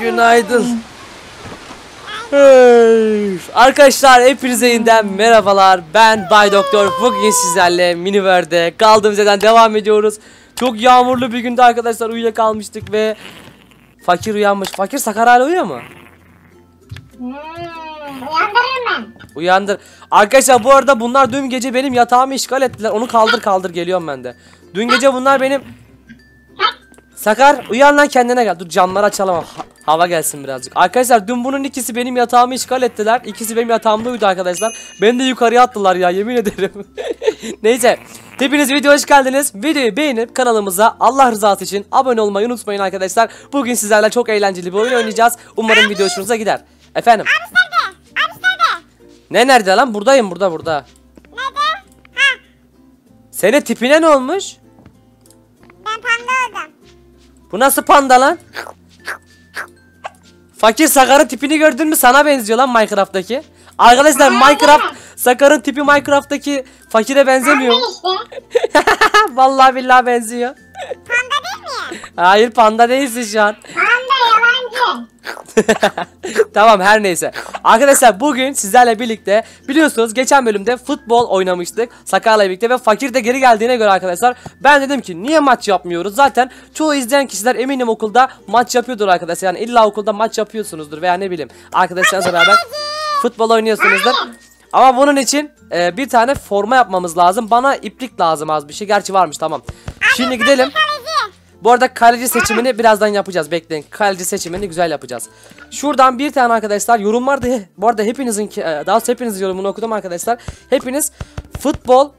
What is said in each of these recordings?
Günaydın. Arkadaşlar hepinize yeniden merhabalar. Ben Bay Doktor. Bugün sizlerle Miniver'de kaldığımız yerden devam ediyoruz. Çok yağmurlu bir günde arkadaşlar uyuyakalmıştık ve Fakir uyanmış. Fakir Sakar hala uyuyor mu? Hmm, uyandırırım ben. Uyandır. Arkadaşlar bu arada bunlar dün gece benim yatağımı işgal ettiler. Onu kaldır kaldır geliyorum ben de. Dün gece bunlar benim Sakar uyan lan kendine gel. Dur camları açalım. Ha- hava gelsin birazcık. Arkadaşlar dün bunun ikisi benim yatağımı işgal ettiler. İkisi benim yatağımda uyudu arkadaşlar. Beni de yukarıya attılar ya yemin ederim. Neyse. Hepiniz videoya hoş geldiniz. Videoyu beğenip kanalımıza Allah rızası için abone olmayı unutmayın arkadaşlar. Bugün sizlerle çok eğlenceli bir oyun oynayacağız. Umarım video hoşunuza gider. Efendim. Abi nerede? Abi nerede? Ne nerede lan? Buradayım burada burada. Nerede? Ha, Senin tipine ne olmuş? ben panda oldum. Bu nasıl panda lan? Fakir Sakar'ın tipini gördün mü sana benziyor lan Minecraft'taki. Arkadaşlar Minecraft Sakar'ın tipi Minecraft'taki fakire benzemiyor. Vallahi billahi benziyor. Panda değil miyim? Hayır panda değilsin şu an. Tamam her neyse. Arkadaşlar bugün sizlerle birlikte biliyorsunuz geçen bölümde futbol oynamıştık Sakar'la birlikte ve Fakir de geri geldiğine göre arkadaşlar ben dedim ki niye maç yapmıyoruz? Zaten çoğu izleyen kişiler eminim okulda maç yapıyordur arkadaşlar. Yani illa okulda maç yapıyorsunuzdur veya ne bileyim arkadaşlarınızla beraber futbol oynuyorsunuzdur. Ama bunun için e, bir tane forma yapmamız lazım. Bana iplik lazım az bir şey. Gerçi varmış tamam. Şimdi gidelim. Bu arada kaleci seçimini birazdan yapacağız. Bekleyin. Kaleci seçimini güzel yapacağız. Şuradan bir tane arkadaşlar yorumlarda bu arada hepinizin e, daha hepinizin yorumunu okudum arkadaşlar. Hepiniz futbol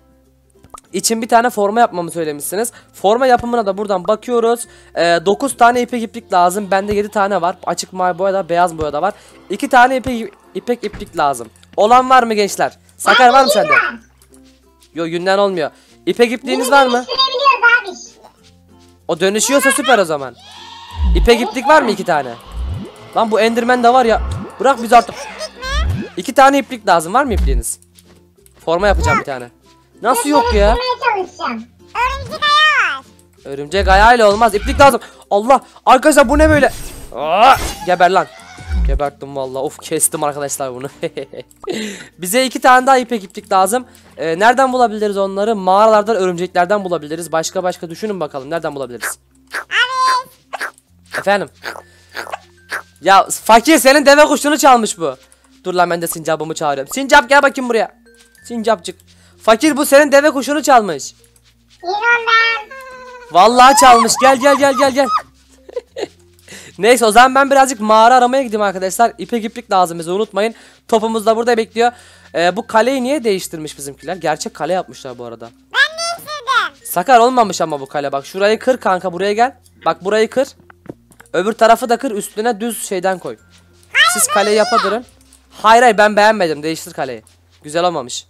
için bir tane forma yapmamı söylemişsiniz. Forma yapımına da buradan bakıyoruz. 9 tane ipek iplik lazım. Bende 7 tane var. Açık mavi boya da beyaz boya da var. 2 tane ipek, ipek iplik lazım. Olan var mı gençler? Sakar var mı sende? Yok yünden olmuyor. İpek ipliğiniz var mı? O dönüşüyorsa süper o zaman. İpek iplik var mı iki tane? Lan bu Enderman de var ya. Bırak biz artık. İki tane iplik lazım. Var mı ipliğiniz? Forma yapacağım bir tane. Nasıl yok ya? Örümcek ayağı var. Örümcek ayağıyla olmaz. İplik lazım. Allah. Arkadaşlar bu ne böyle? Geber lan. Geberttim vallahi. Of kestim arkadaşlar bunu. Bize iki tane daha ipek iplik lazım. Ee, nereden bulabiliriz onları? Mağaralardan, örümceklerden bulabiliriz. Başka başka düşünün bakalım. Nereden bulabiliriz? Efendim? Ya fakir senin deve kuşunu çalmış bu. Dur lan ben de sincabımı çağırıyorum. Sincap gel bakayım buraya. Sincapcık. Fakir bu senin deve kuşunu çalmış. Vallahi çalmış. Gel gel gel gel gel. Neyse o zaman ben birazcık mağara aramaya gideyim arkadaşlar. İpek iplik lazım bize unutmayın. Topumuz da burada bekliyor. Ee, bu kaleyi niye değiştirmiş bizimkiler? Gerçek kale yapmışlar bu arada. Ben değiştirdim. Sakar olmamış ama bu kale bak. Şurayı kır kanka buraya gel. Bak burayı kır. Öbür tarafı da kır üstüne düz şeyden koy. Siz kaleyi yapadırın. Hayır hayır ben beğenmedim. Değiştir kaleyi. Güzel olmamış.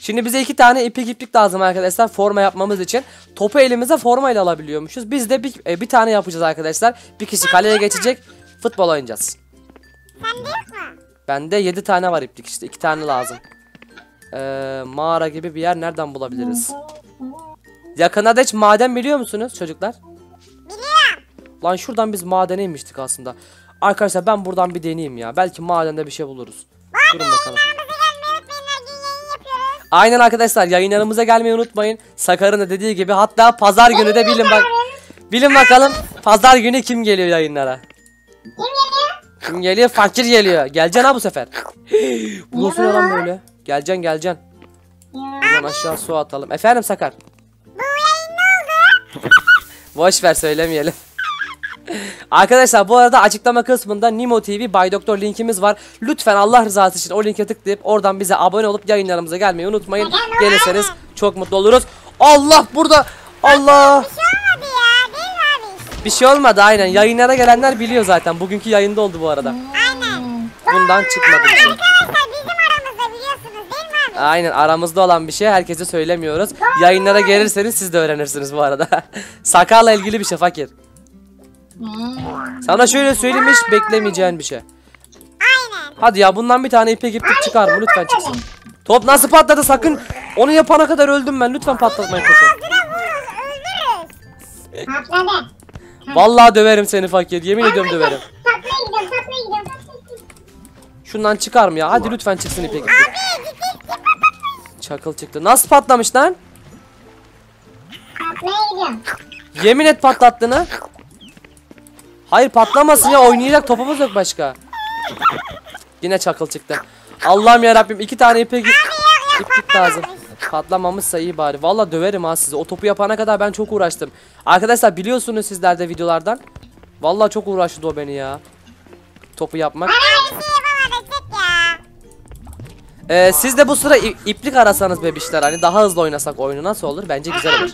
Şimdi bize iki tane ipek iplik lazım arkadaşlar forma yapmamız için. Topu elimize forma ile alabiliyormuşuz. Biz de bir, e, bir tane yapacağız arkadaşlar. Bir kişi kaleye geçecek. Futbol oynayacağız. Sende yok mu? Bende 7 tane var iplik işte. 2 tane lazım. Ee, mağara gibi bir yer nereden bulabiliriz? Yakında da hiç maden biliyor musunuz çocuklar? Biliyorum. Lan şuradan biz madene inmiştik aslında. Arkadaşlar ben buradan bir deneyeyim ya. Belki madende bir şey buluruz. Durun bakalım. Aynen arkadaşlar yayınlarımıza gelmeyi unutmayın. Sakar'ın da dediği gibi hatta pazar günü de bilin bak. Bilin bakalım pazar günü kim geliyor yayınlara? Kim geliyor? Kim geliyor? Fakir geliyor. Geleceksin ha bu sefer. Bu nasıl lan böyle? Geleceksin geleceksin. Buradan aşağı su atalım. Efendim Sakar. Bu yayın ne oldu? Boş ver söylemeyelim. Arkadaşlar bu arada açıklama kısmında Nimo TV Bay Doktor linkimiz var. Lütfen Allah rızası için o linke tıklayıp oradan bize abone olup yayınlarımıza gelmeyi unutmayın. Gelirseniz çok mutlu oluruz. Allah burada. Allah. Bir şey olmadı ya. Değil mi abi? Bir şey olmadı aynen. Yayınlara gelenler biliyor zaten. Bugünkü yayında oldu bu arada. Aynen. Bundan çıkmadı bir şey. Arkadaşlar bizim aramızda biliyorsunuz değil mi abi? Aynen aramızda olan bir şey herkese söylemiyoruz. Yayınlara gelirseniz siz de öğrenirsiniz bu arada. Sakarla ilgili bir şey fakir. Sana şöyle söyleyeyim hiç beklemeyeceğin bir şey. Aynen. Hadi ya bundan bir tane ipek iplik çıkar mı lütfen çıksın. Top nasıl patladı sakın. Onu yapana kadar öldüm ben lütfen patlatmayın topu. Patladı. Vallahi döverim seni fakir. Yemin ediyorum döverim. Satmaya gidiyorum satmaya gidiyorum. Şundan çıkar mı ya? Hadi lütfen çıksın ipek. Çakıl çıktı. Nasıl patlamış lan? Gidiyorum. Yemin et patlattığını. Hayır patlamasın ya oynayacak topumuz yok başka. Yine çakıl çıktı. Allah'ım ya Rabbim iki tane ipek iplik lazım. Patlamamışsa iyi bari. Valla döverim ha sizi. O topu yapana kadar ben çok uğraştım. Arkadaşlar biliyorsunuz sizler de videolardan. Valla çok uğraştı o beni ya. Topu yapmak. Şey. Ee, siz de bu sıra iplik arasanız bebişler. Hani daha hızlı oynasak oyunu nasıl olur? Bence güzel olur.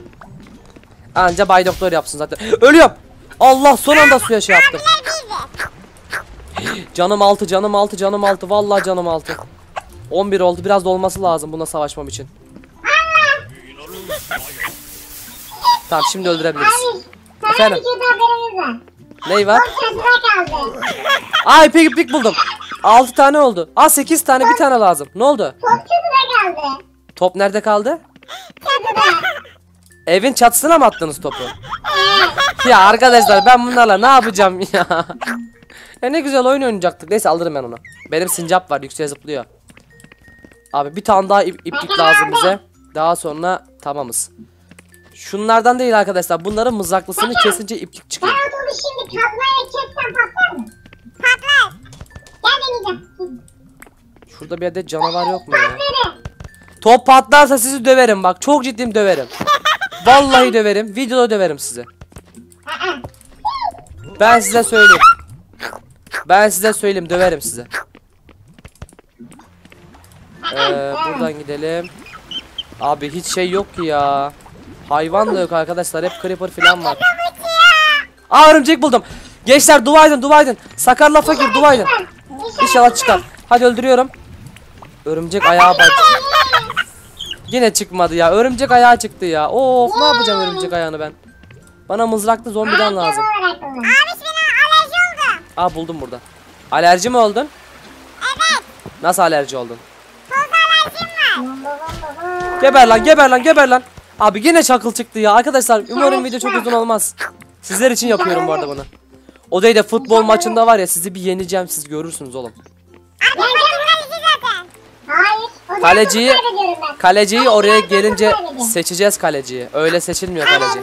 Anca Bay Doktor yapsın zaten. Ölüyorum. Allah son anda suya şey yaptım. Canım altı, canım altı, canım altı. Vallahi canım altı. 11 oldu. Biraz da olması lazım buna savaşmam için. Tamam şimdi öldürebiliriz. Abi Efendim? Ney var? Aa ipek iplik buldum. 6 tane oldu. Aa 8 tane bir tane lazım. Ne oldu? Top çatıda kaldı. Top nerede kaldı? Çatıda. Evin çatısına mı attınız topu? Ya arkadaşlar ben bunlarla ne yapacağım ya? ya ne güzel oyun oynayacaktık. Neyse alırım ben onu. Benim sincap var yükseğe zıplıyor. Abi bir tane daha ip- iplik lazım bize. Daha sonra tamamız. Şunlardan değil arkadaşlar. Bunların mızraklısını kesince iplik ben çıkıyor. o topu şimdi kazmayla çeksem patlar mı? Patlar. Gel deneyeceğim. Şurada bir adet canavar yok mu ya? Top patlarsa sizi döverim bak. Çok ciddiyim döverim. Vallahi döverim. Videoda döverim sizi. Ben size söyleyeyim. Ben size söyleyeyim döverim size. Ee, buradan gidelim. Abi hiç şey yok ki ya. Hayvan da yok arkadaşlar. Hep creeper falan var. Aa örümcek buldum. Gençler dua edin dua edin. Sakar lafa gir dua edin. İnşallah çıkar. Hadi öldürüyorum. Örümcek ayağa bak. Yine çıkmadı ya. Örümcek ayağı çıktı ya. Of ne yapacağım örümcek ayağını ben. Bana mızraklı zombiden lazım. Abi bana alerji oldu. Aa buldum burada. Alerji mi oldun? Evet. Nasıl alerji oldun? Toz alerjim var. Geber lan geber lan geber lan. Abi yine çakıl çıktı ya. Arkadaşlar umarım video çok uzun olmaz. Sizler için yapıyorum bu arada bunu. O değil de futbol maçında var ya sizi bir yeneceğim siz görürsünüz oğlum. Abi zaten. Hayır. Kaleciyi ben. kaleciyi oraya Ben gelince seçeceğiz kaleciyi. Öyle seçilmiyor kaleci.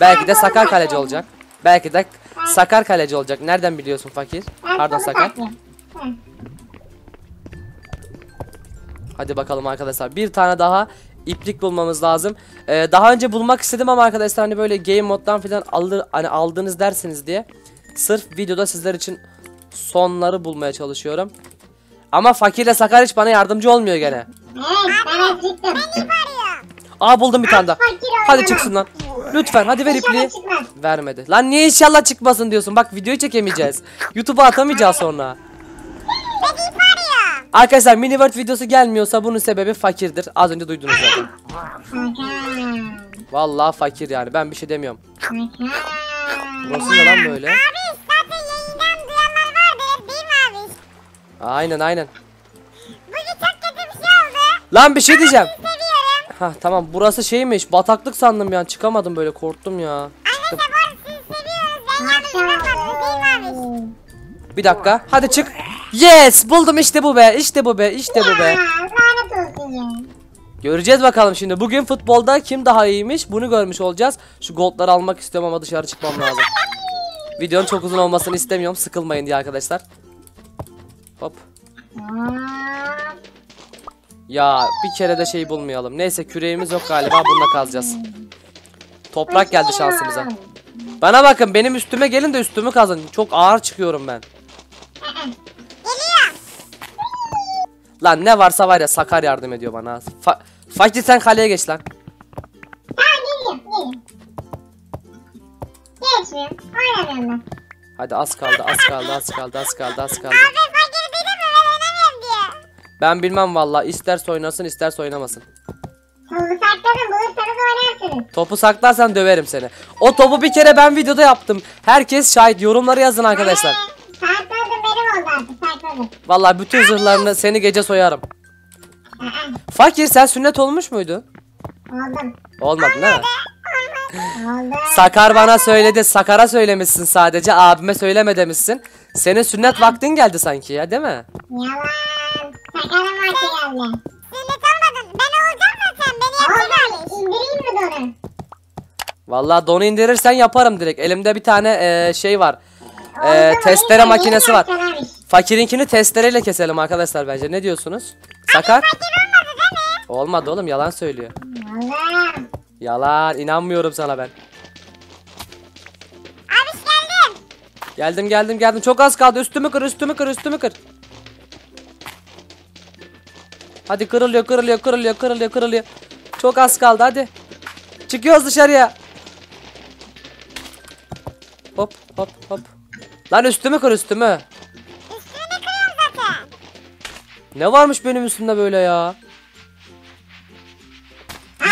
Belki de sakar kaleci olacak. Belki de sakar kaleci olacak. Nereden biliyorsun fakir? Pardon sakar. Hadi bakalım arkadaşlar. Bir tane daha iplik bulmamız lazım. Ee, daha önce bulmak istedim ama arkadaşlar hani böyle game moddan falan alır hani aldınız dersiniz diye sırf videoda sizler için sonları bulmaya çalışıyorum. Ama fakirle sakar hiç bana yardımcı olmuyor gene. Evet ben. Aa buldum bir tane daha. Hadi çıksın lan. Lütfen hadi ver ipliği. Vermedi. Lan niye inşallah çıkmasın diyorsun. Bak videoyu çekemeyeceğiz. YouTube'a atamayacağız sonra. Arkadaşlar mini world videosu gelmiyorsa bunun sebebi fakirdir. Az önce duydunuz zaten. Vallahi fakir yani. Ben bir şey demiyorum. Burası ne lan böyle? Abi zaten yayından duyanlar vardır değil mi abi? Aynen aynen. Bugün çok kötü bir şey oldu. Lan bir şey diyeceğim. Seviyorum. Ha tamam burası şeymiş. Bataklık sandım yani. Çıkamadım böyle korktum ya. Çıktım. Bir dakika. Hadi çık. Yes buldum işte bu be. İşte bu be. İşte bu be. Göreceğiz bakalım şimdi. Bugün futbolda kim daha iyiymiş bunu görmüş olacağız. Şu goldları almak istiyorum ama dışarı çıkmam lazım. Videonun çok uzun olmasını istemiyorum. Sıkılmayın diye arkadaşlar. Hop. Ya bir kere de şey bulmayalım. Neyse küreğimiz yok galiba. Bununla kazacağız. Toprak geldi şansımıza. Bana bakın benim üstüme gelin de üstümü kazın. Çok ağır çıkıyorum ben. Lan ne varsa var ya Sakar yardım ediyor bana. Fa Fakir sen kaleye geç lan. Hadi az kaldı az kaldı az kaldı az kaldı az kaldı. Abi Ben bilmem valla isterse oynasın isterse oynamasın. Topu sakladım bulursanız oynarsınız. Topu saklarsan döverim seni. O topu bir kere ben videoda yaptım. Herkes şahit yorumları yazın arkadaşlar. Sakladım benim oldu artık sakladım. Valla bütün zırhlarını seni gece soyarım. Fakir sen sünnet olmuş muydun? oldum. Olmadın? Olmaz. Oldu. Sakar bana söyledi. Sakar'a söylemişsin sadece. Abime söyleme demişsin. Senin sünnet vaktin geldi sanki ya değil mi? Yalan. Sakarım vakti geldi. Sünnet olmadın. Ben olacağım zaten. Beni yapacak Oğlum abi. indireyim mi donu? Vallahi donu indirirsen yaparım direkt. Elimde bir tane e, şey var. E, testere makinesi var. Fakirinkini testereyle keselim arkadaşlar bence. Ne diyorsunuz? Sakar? Fakir olmadı oğlum yalan söylüyor. Vallahi. Yalan inanmıyorum sana ben. Abi geldim. Geldim geldim geldim. Çok az kaldı. Üstümü kır üstümü kır üstümü kır. Hadi kırılıyor kırılıyor kırılıyor kırılıyor kırılıyor. Çok az kaldı hadi. Çıkıyoruz dışarıya. Hop hop hop. Lan üstümü kır üstümü. Üstünü kırıyorum zaten. Ne varmış benim üstümde böyle ya?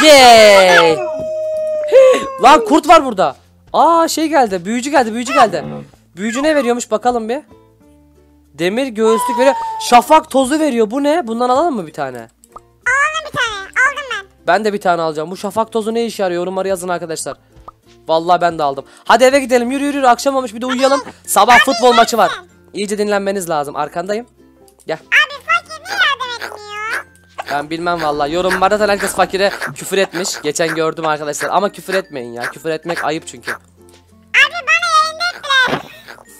Yay! Lan kurt var burada. Aa şey geldi. Büyücü geldi. Büyücü geldi. Büyücü ne veriyormuş bakalım bir. Demir göğüslük veriyor. Şafak tozu veriyor. Bu ne? Bundan alalım mı bir tane? Alalım bir tane. Aldım ben. Ben de bir tane alacağım. Bu şafak tozu ne işe yarıyor? Yorumları yazın arkadaşlar. Vallahi ben de aldım. Hadi eve gidelim. Yürü yürü. yürü. Akşam olmuş bir de uyuyalım. Sabah futbol maçı var. İyice dinlenmeniz lazım. Arkandayım. Gel. Abi fakir niye yardım etmiyor? Ben bilmem vallahi. Yorumlarda da herkes fakire küfür etmiş. Geçen gördüm arkadaşlar. Ama küfür etmeyin ya. Küfür etmek ayıp çünkü.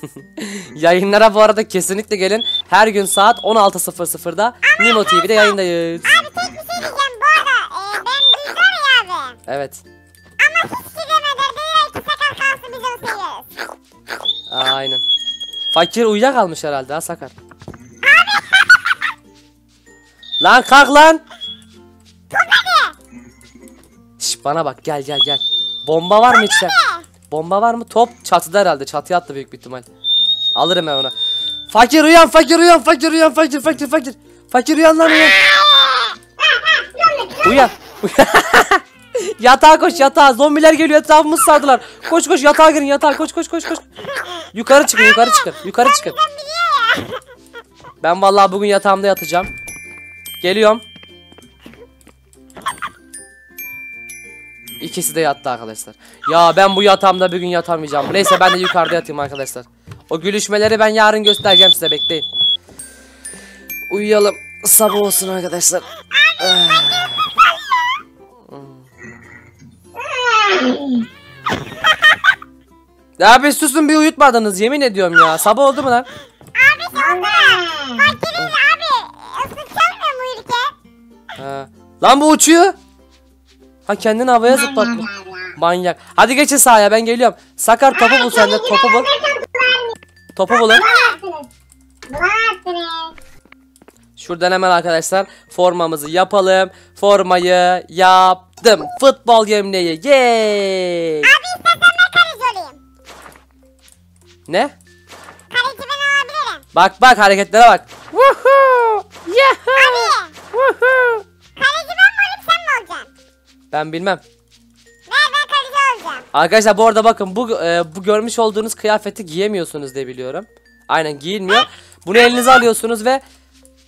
Yayınlara bu arada kesinlikle gelin. Her gün saat 16.00'da Nimo TV'de yayındayız. Abi tek bir şey diyeceğim bu arada. Ee, ben duydum ya abi. Evet. Ama hiç demediler. Dediler ki sakal kalsın biz onu seviyoruz. Aynen. Fakir uyuyakalmış herhalde ha Sakar. lan kalk lan. Şş, bana bak gel gel gel. Bomba var mı içeride? Bomba var mı? Top çatıda herhalde. Çatıya attı büyük bir ihtimal. Alırım ben onu. Fakir uyan fakir uyan fakir uyan fakir fakir fakir. Fakir uyan lan uyan. Uyan. yatağa koş yatağa. Zombiler geliyor etrafımızı sardılar. Koş koş yatağa girin yatağa koş koş koş koş. Yukarı çıkın yukarı çıkın. Yukarı çıkın. Ben vallahi bugün yatağımda yatacağım. Geliyorum. İkisi de yattı arkadaşlar. Ya ben bu yatağımda bir gün yatamayacağım. Neyse ben de yukarıda yatayım arkadaşlar. O gülüşmeleri ben yarın göstereceğim size bekleyin. Uyuyalım. Sabah olsun arkadaşlar. Ya bir susun bir uyutmadınız yemin ediyorum ya. Sabah oldu mu lan? Abi sonra. Fakirin abi. Islık çalmıyor mu uyurken? Ha. Lan bu uçuyor. Ha kendini havaya zıplatma. Manyak. Hadi geçin sahaya ben geliyorum. Sakar topu bul sen de topu bul. Topu bulun. Şuradan hemen arkadaşlar formamızı yapalım. Formayı yaptım. Futbol gömleği. Yay. Abi istersen ben kaleci olayım. Ne? Kaleci ben olabilirim. Bak bak hareketlere bak. Woohoo! Yahoo! Abi. Woohoo! Ben bilmem. Ver ben kaleci olacağım. Arkadaşlar bu arada bakın bu e, bu görmüş olduğunuz kıyafeti giyemiyorsunuz diye biliyorum. Aynen giyilmiyor. Bunu elinize alıyorsunuz ve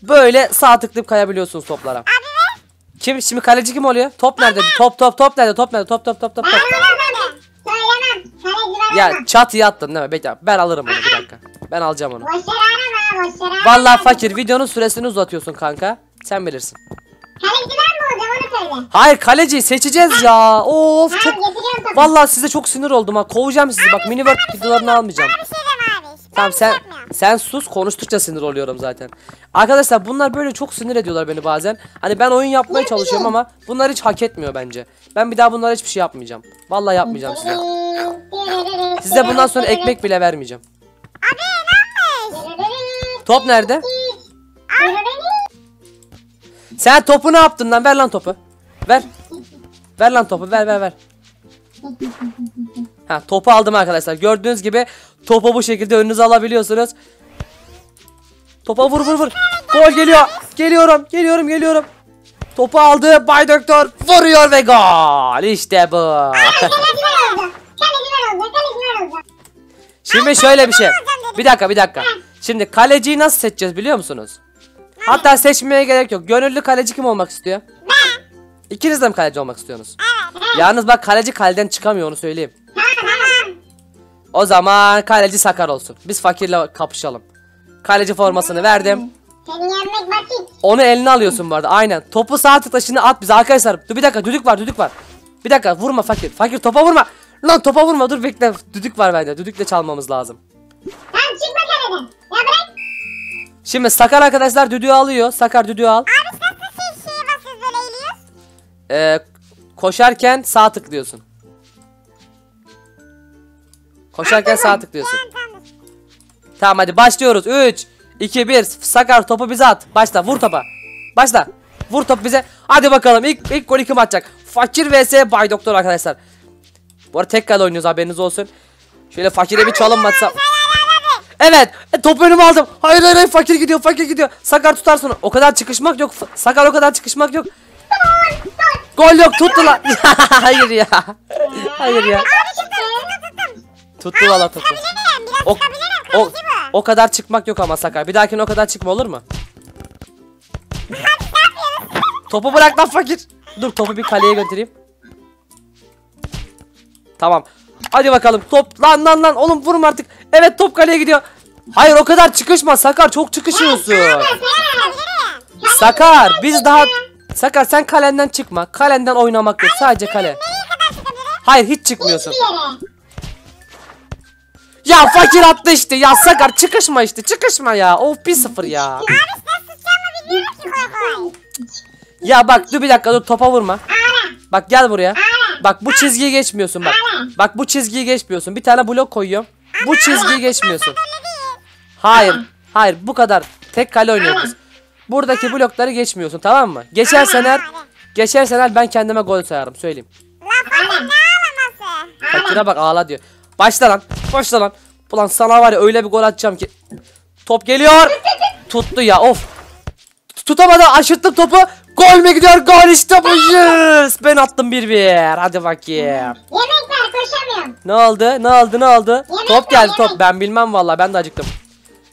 böyle sağ tıklayıp kayabiliyorsunuz toplara. Abi ver. Kim şimdi kaleci kim oluyor? Top nerede? Top top top nerede? Top nerede? Top top top top top. Söylemem. Kaleci Ya çatıya attın değil mi? Bekle ben alırım onu bir dakika. Ben alacağım onu. Boş yere arama. Boş yere arama. Vallahi fakir videonun süresini uzatıyorsun kanka. Sen bilirsin. Kaleci söyle. Hayır kaleci seçeceğiz ya. Of çok. Vallahi size çok sinir oldum ha. Kovacağım sizi bak. Mini world videolarını almayacağım. Bana bir şey Tamam şey sen yapmıyorum. sen sus konuştukça sinir oluyorum zaten. Arkadaşlar bunlar böyle çok sinir ediyorlar beni bazen. Hani ben oyun yapmaya çalışıyorum ama bunlar hiç hak etmiyor bence. Ben bir daha bunlara hiçbir şey yapmayacağım. Vallahi yapmayacağım size. Size bundan sonra ekmek bile vermeyeceğim. Abi ne yapmış? Top nerede? Sen topu ne yaptın lan? Ver lan topu. Ver. Ver lan topu. Ver ver ver. Ha topu aldım arkadaşlar. Gördüğünüz gibi topu bu şekilde önünüze alabiliyorsunuz. Topa vur vur vur. Gol geliyor. Geliyorum. Geliyorum geliyorum. Topu aldı. Bay Doktor vuruyor ve gol. İşte bu. Şimdi şöyle bir şey. Bir dakika bir dakika. Şimdi kaleciyi nasıl seçeceğiz biliyor musunuz? Hatta seçmeye gerek yok. Gönüllü kaleci kim olmak istiyor? Ben. İkiniz de mi kaleci olmak istiyorsunuz? Evet. Yalnız bak kaleci kaleden çıkamıyor onu söyleyeyim. Tamam. O zaman kaleci Sakar olsun. Biz fakirle kapışalım. Kaleci formasını verdim. Seni yenmek basit. Onu eline alıyorsun bu arada. Aynen. Topu sağ tıkla şimdi at bize arkadaşlar. Dur bir dakika düdük var düdük var. Bir dakika vurma fakir. Fakir topa vurma. Lan topa vurma dur bekle. Düdük var bende. Düdükle çalmamız lazım. Tamam çıkma kaleden. Ya bırak. Şimdi Sakar arkadaşlar düdüğü alıyor. Sakar düdüğü al. Abi nasıl Ee, koşarken sağ tıklıyorsun. Koşarken sağ tıklıyorsun. Tamam hadi başlıyoruz. 3, 2, 1. Sakar topu bize at. Başla vur topa. Başla. Vur top bize. Hadi bakalım ilk, ilk golü kim atacak? Fakir vs Bay Doktor arkadaşlar. Bu arada tek kale oynuyoruz haberiniz olsun. Şöyle fakire bir çalım atsam. Evet. E, topu önüme aldım. Hayır hayır hayır fakir gidiyor fakir gidiyor. Sakar tutarsın. O kadar çıkışmak yok. Sakar o kadar çıkışmak yok. Gol yok tuttu lan. hayır ya. Hayır ya. Tuttu valla topu. O, o, o kadar çıkmak yok ama Sakar. Bir dahakine o kadar çıkma olur mu? Topu bırak lan fakir. Dur topu bir kaleye götüreyim. Tamam. Hadi bakalım top lan lan lan oğlum vurma artık. Evet top kaleye gidiyor. Hayır o kadar çıkışma Sakar çok çıkışıyorsun. Sakar biz daha Sakar sen kalenden çıkma. Kalenden oynamak yok sadece kale. Hayır hiç çıkmıyorsun. Ya fakir attı işte ya Sakar çıkışma işte çıkışma ya. Of 1-0 ya. Ya bak dur bir dakika dur topa vurma. Bak gel buraya. Bak bu çizgiyi geçmiyorsun bak. Bak bu çizgiyi geçmiyorsun. Bir tane blok koyuyorum. Bu çizgiyi geçmiyorsun. Hayır. Hayır bu kadar. Tek kale oynuyoruz. Buradaki blokları geçmiyorsun tamam mı? Geçersen eğer Geçersen eğer ben kendime gol sayarım söyleyeyim. Lafın ne ağlaması? Fakire bak ağla diyor. Başla lan. Başla lan. Ulan sana var ya öyle bir gol atacağım ki. Top geliyor. Tuttu ya of. Tutamadı aşırttım topu. Gol mü gidiyor? Gol işte bu. Yes. Ben attım 1-1. Hadi bakayım. Yemek ver koşamıyorum. Ne oldu? Ne oldu? Ne oldu? Yemek Top geldi top. yemek. Ben bilmem vallahi ben de acıktım.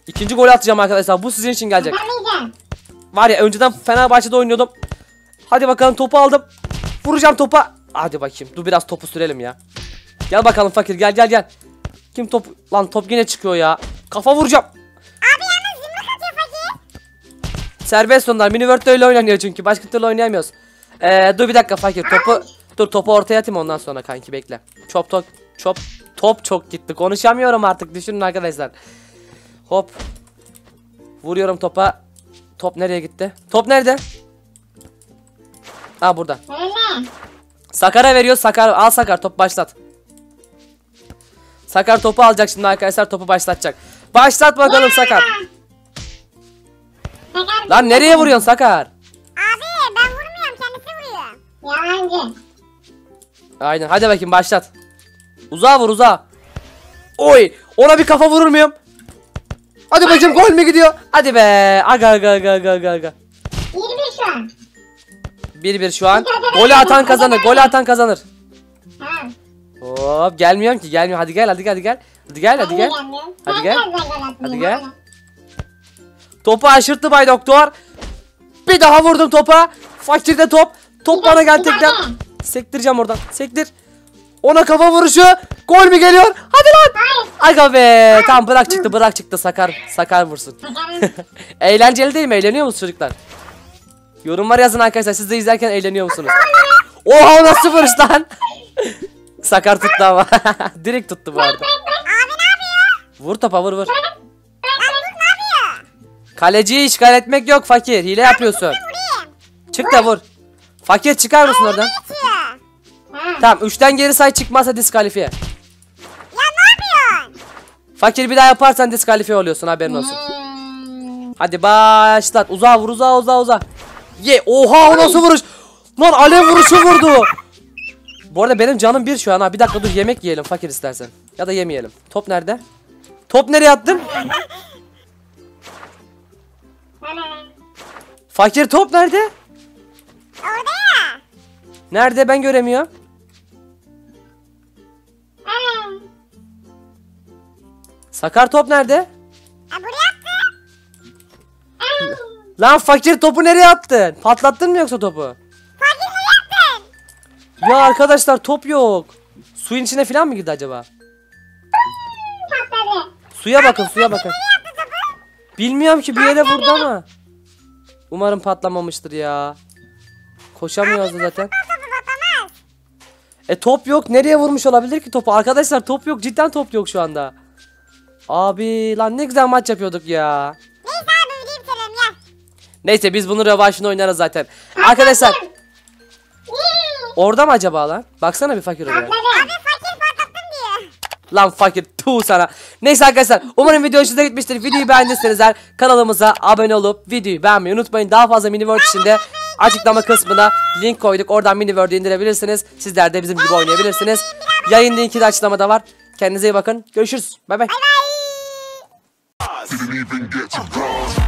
İkinci golü atacağım arkadaşlar. Bu sizin için gelecek. Yapamayacağım. Var ya önceden Fenerbahçe'de oynuyordum. Hadi bakalım topu aldım. Vuracağım topa. Hadi bakayım. Dur biraz topu sürelim ya. Gel bakalım fakir gel gel gel. Kim top lan top yine çıkıyor ya. Kafa vuracağım. Abi yalnız yumruk atıyor fakir. Serbest onlar. Miniworld'de öyle oynanıyor çünkü. Başka türlü oynayamıyoruz. Ee, dur bir dakika fakir. Topu dur topu ortaya atayım ondan sonra kanki bekle. Çop top çop top çok gitti. Konuşamıyorum artık. Düşünün arkadaşlar. Hop. Vuruyorum topa. Top nereye gitti? Top nerede? Ha burada. Sakar'a veriyor. Sakar al Sakar top başlat. Sakar topu alacak şimdi arkadaşlar topu başlatacak. Başlat bakalım Sakar. Sakar. Lan nereye vuruyorsun Sakar? Abi ben vurmuyorum kendisi vuruyor. Yalancı. Aynen hadi bakayım başlat. Uzağa vur uzağa. Oy ona bir kafa vurur muyum? Hadi bakayım gol mü gidiyor? Hadi be. Aga aga aga aga aga, aga. 21 şu an. 1-1 şu an. Golü atan kazanır. Golü atan kazanır. Tamam. Hop gelmiyorum ki gelmiyor. Hadi gel hadi gel hadi gel. Hadi gel hadi gel. Hadi gel. Hadi gel. Topu aşırttı Bay Doktor. Bir daha vurdum topa. Fakirde top. Top bana gel tekrar. Sektireceğim oradan. Sektir. Ona kafa vuruşu. Gol mü geliyor? Hadi lan. Aga be. Tamam bırak çıktı bırak çıktı. Sakar. Sakar vursun. Eğlenceli değil mi? Eğleniyor musunuz çocuklar? Yorumlar yazın arkadaşlar. Siz de izlerken eğleniyor musunuz? Oha o nasıl vuruş lan? Sakar tuttu ama. Direkt tuttu bu arada. Abi ne yapıyor? Vur topa vur vur. Abi dur ne yapıyor? Kaleciyi işgal etmek yok fakir. Hile yapıyorsun. Çık da vur. Fakir çıkar mısın oradan? Geçiyor. Tamam 3'ten geri say çıkmazsa diskalifiye. Ya ne yapıyorsun? Fakir bir daha yaparsan diskalifiye oluyorsun haberin olsun. Hmm. Hadi başlat. Uzağa vur uzağa uzağa uzağa. Ye oha o nasıl vuruş? Lan alev vuruşu vurdu. Bu arada benim canım bir şu an ha. Bir dakika dur yemek yiyelim fakir istersen. Ya da yemeyelim. Top nerede? Top nereye attın? Fakir top nerede? Orada. Nerede ben göremiyorum. Sakar top nerede? Ha buraya attı. Lan fakir topu nereye attın? Patlattın mı yoksa topu? Fakir ne yaptın? Ya arkadaşlar top yok. Suyun içine falan mı girdi acaba? Patladı. Suya bakın suya bakın. Bilmiyorum ki bir yere vurdu ama. Umarım patlamamıştır ya. Koşamıyoruz zaten. E top yok. Nereye vurmuş olabilir ki topu? Arkadaşlar top yok. Cidden top yok şu anda. Abi lan ne güzel maç yapıyorduk ya. Neyse abi ödeyeyim Kerem ya. Neyse biz bunu rövanşını oynarız zaten. Arkadaşlar orada mı acaba lan? Baksana bir fakir oraya. Lan fakir tu sana. Neyse arkadaşlar umarım video hoşunuza gitmiştir. Videoyu beğendiyseniz kanalımıza abone olup videoyu beğenmeyi unutmayın. Daha fazla mini world içinde açıklama kısmına link koyduk. Oradan mini world'ü indirebilirsiniz. Sizler de bizim gibi oynayabilirsiniz. Yayın linki de açıklamada var. Kendinize iyi bakın. Görüşürüz. Bay bay. Bye. Didn't